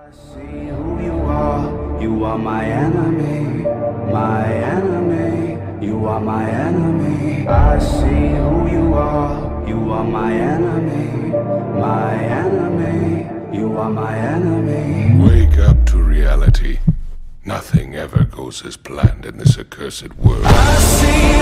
I see who you are. You are my enemy, my enemy. You are my enemy. I see who you are. You are my enemy, my enemy. You are my enemy. Wake up to reality. Nothing ever goes as planned in this accursed world. I see